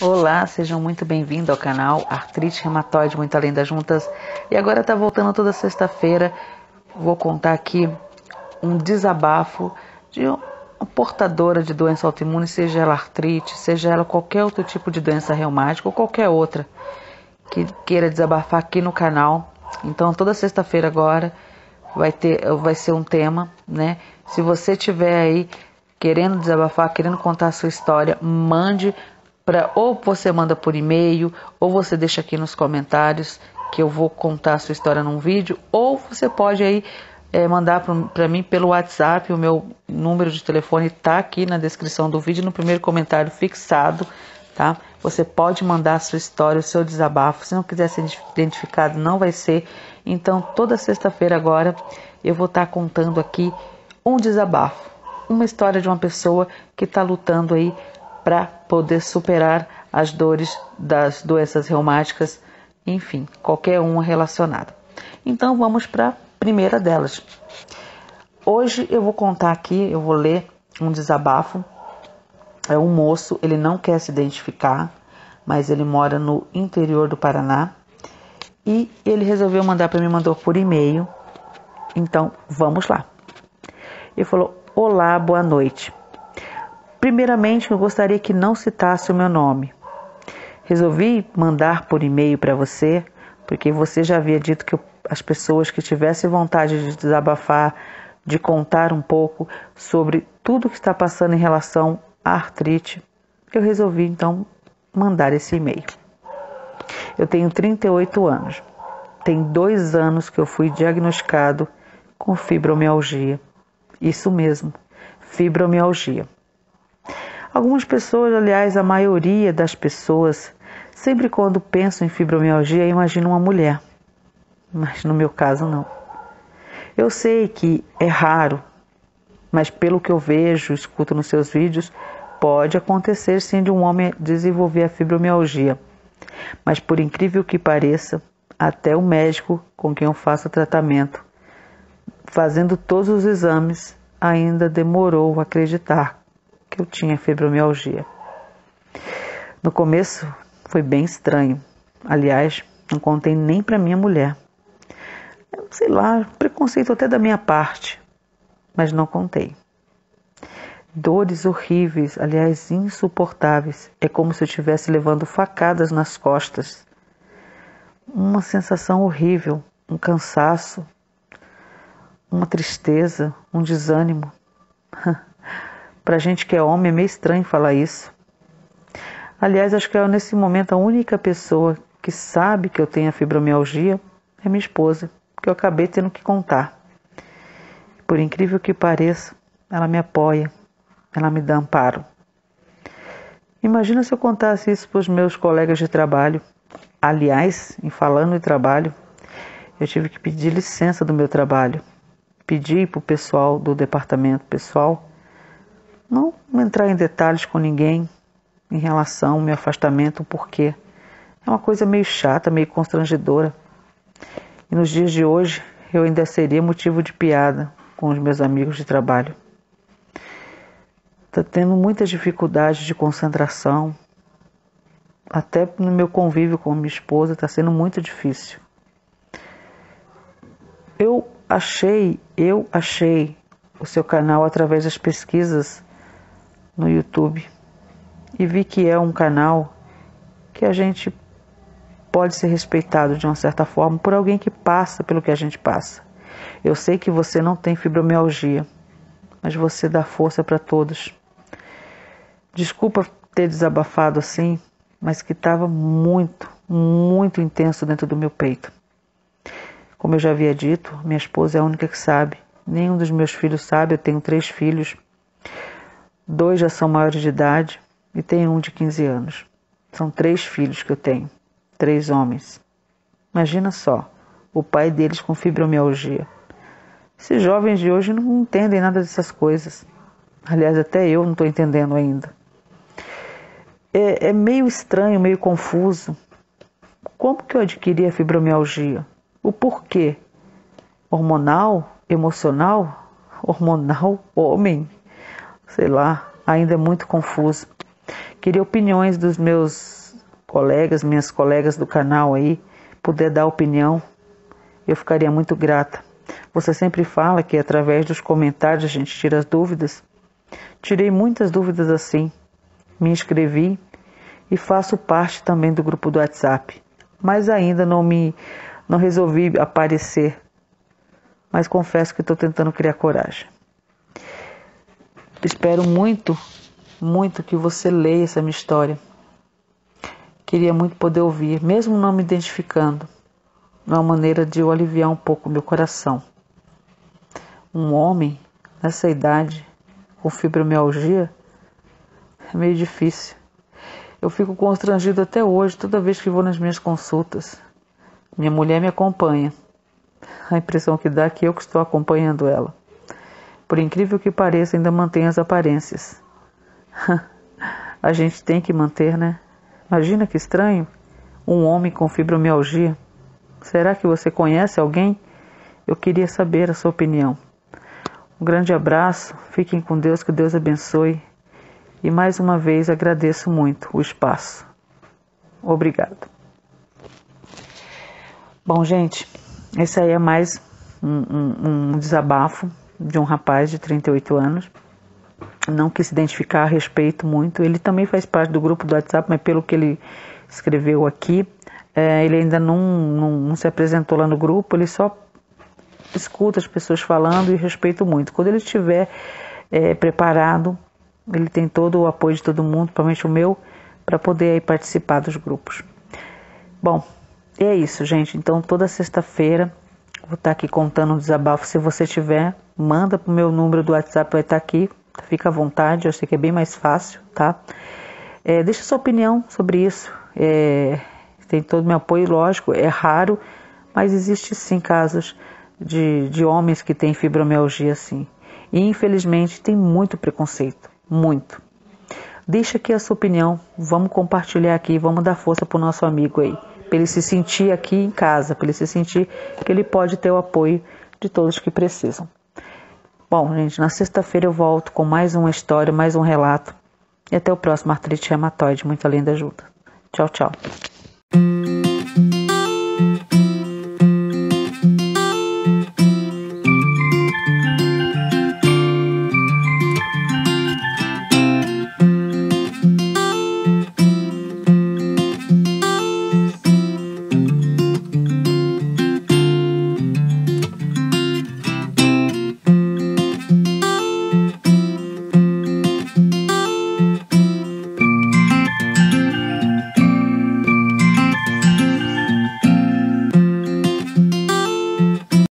Olá, sejam muito bem-vindos ao canal Artrite Reumatoide Muito Além das Juntas. E agora tá voltando toda sexta-feira. Vou contar aqui um desabafo de uma portadora de doença autoimune, seja ela artrite, seja ela qualquer outro tipo de doença reumática ou qualquer outra que queira desabafar aqui no canal. Então, toda sexta-feira agora vai ter, vai ser um tema, né? Se você tiver aí querendo desabafar, querendo contar a sua história, mande ou você manda por e-mail, ou você deixa aqui nos comentários que eu vou contar a sua história num vídeo, ou você pode aí é, mandar para mim pelo WhatsApp, o meu número de telefone está aqui na descrição do vídeo, no primeiro comentário fixado, tá? Você pode mandar a sua história, o seu desabafo. Se não quiser ser identificado, não vai ser. Então, toda sexta-feira agora, eu vou estar tá contando aqui um desabafo, uma história de uma pessoa que está lutando aí para poder superar as dores das doenças reumáticas, enfim, qualquer uma relacionada. Então vamos para a primeira delas. Hoje eu vou contar aqui, eu vou ler um desabafo. É um moço, ele não quer se identificar, mas ele mora no interior do Paraná e ele resolveu mandar para mim, mandou por e-mail. Então vamos lá. Ele falou: Olá, boa noite. Primeiramente, eu gostaria que não citasse o meu nome. Resolvi mandar por e-mail para você, porque você já havia dito que as pessoas que tivessem vontade de desabafar, de contar um pouco sobre tudo que está passando em relação à artrite, eu resolvi então mandar esse e-mail. Eu tenho 38 anos. Tem dois anos que eu fui diagnosticado com fibromialgia. Isso mesmo, fibromialgia. Algumas pessoas, aliás, a maioria das pessoas, sempre quando pensam em fibromialgia, imaginam uma mulher. Mas no meu caso, não. Eu sei que é raro, mas pelo que eu vejo, escuto nos seus vídeos, pode acontecer sim de um homem desenvolver a fibromialgia. Mas por incrível que pareça, até o médico com quem eu faço tratamento, fazendo todos os exames, ainda demorou a acreditar eu tinha fibromialgia. No começo foi bem estranho. Aliás, não contei nem para minha mulher. Sei lá, preconceito até da minha parte, mas não contei. Dores horríveis, aliás, insuportáveis. É como se eu estivesse levando facadas nas costas. Uma sensação horrível, um cansaço, uma tristeza, um desânimo. Para gente que é homem é meio estranho falar isso. Aliás, acho que é nesse momento a única pessoa que sabe que eu tenho a fibromialgia é minha esposa, que eu acabei tendo que contar. Por incrível que pareça, ela me apoia, ela me dá amparo. Imagina se eu contasse isso para os meus colegas de trabalho. Aliás, em falando em trabalho, eu tive que pedir licença do meu trabalho. Pedi para o pessoal do departamento pessoal não entrar em detalhes com ninguém em relação ao meu afastamento, porque é uma coisa meio chata, meio constrangedora. E nos dias de hoje eu ainda seria motivo de piada com os meus amigos de trabalho. Está tendo muitas dificuldades de concentração, até no meu convívio com minha esposa está sendo muito difícil. Eu achei, eu achei o seu canal através das pesquisas no YouTube e vi que é um canal que a gente pode ser respeitado de uma certa forma por alguém que passa pelo que a gente passa. Eu sei que você não tem fibromialgia, mas você dá força para todos. Desculpa ter desabafado assim, mas que estava muito, muito intenso dentro do meu peito. Como eu já havia dito, minha esposa é a única que sabe. Nenhum dos meus filhos sabe, eu tenho três filhos. Dois já são maiores de idade e tenho um de 15 anos. São três filhos que eu tenho, três homens. Imagina só, o pai deles com fibromialgia. Esses jovens de hoje não entendem nada dessas coisas. Aliás, até eu não estou entendendo ainda. É, é, meio estranho, meio confuso. Como que eu adquiri a fibromialgia? O porquê? Hormonal? Emocional? Hormonal? Homem? Sei lá, ainda é muito confuso. Queria opiniões dos meus colegas, minhas colegas do canal aí, puder dar opinião, eu ficaria muito grata. Você sempre fala que através dos comentários a gente tira as dúvidas. Tirei muitas dúvidas assim. Me inscrevi e faço parte também do grupo do WhatsApp, mas ainda não me não resolvi aparecer. Mas confesso que estou tentando criar coragem. Espero muito, muito que você leia essa minha história. Queria muito poder ouvir, mesmo não me identificando, uma maneira de eu aliviar um pouco meu coração. Um homem nessa idade com fibromialgia é meio difícil. Eu fico constrangido até hoje, toda vez que vou nas minhas consultas. Minha mulher me acompanha. A impressão que dá é que eu que estou acompanhando ela. Por incrível que pareça, ainda mantém as aparências. A gente tem que manter, né? Imagina que estranho. Um homem com fibromialgia. Será que você conhece alguém? Eu queria saber a sua opinião. Um grande abraço, fiquem com Deus, que Deus abençoe. E mais uma vez agradeço muito o espaço. Obrigado. Bom, gente, esse aí é mais um, um, um desabafo de um rapaz de 38 anos. Não quis se identificar respeito muito. Ele também faz parte do grupo do WhatsApp, mas pelo que ele escreveu aqui, é, ele ainda não, não, não se apresentou lá no grupo, ele só escuta as pessoas falando e respeito muito. Quando ele estiver é, preparado, ele tem todo o apoio de todo mundo, principalmente o meu, para poder aí, participar dos grupos. Bom, é isso, gente. Então, toda sexta-feira, vou estar aqui contando um desabafo. Se você tiver, manda para o meu número do WhatsApp, vai estar aqui. Fica à vontade, eu sei que é bem mais fácil, tá? É, deixa sua opinião sobre isso. É, tem todo o meu apoio, lógico, é raro, mas existe sim casos de, de homens que têm fibromialgia assim. E infelizmente tem muito preconceito, muito. Deixa aqui a sua opinião, vamos compartilhar aqui, vamos dar força para o nosso amigo aí, para ele se sentir aqui em casa, para ele se sentir que ele pode ter o apoio de todos que precisam. Bom, gente, na sexta-feira eu volto com mais uma história, mais um relato. E até o próximo artrite reumatoide, muito além da ajuda. Tchau, tchau.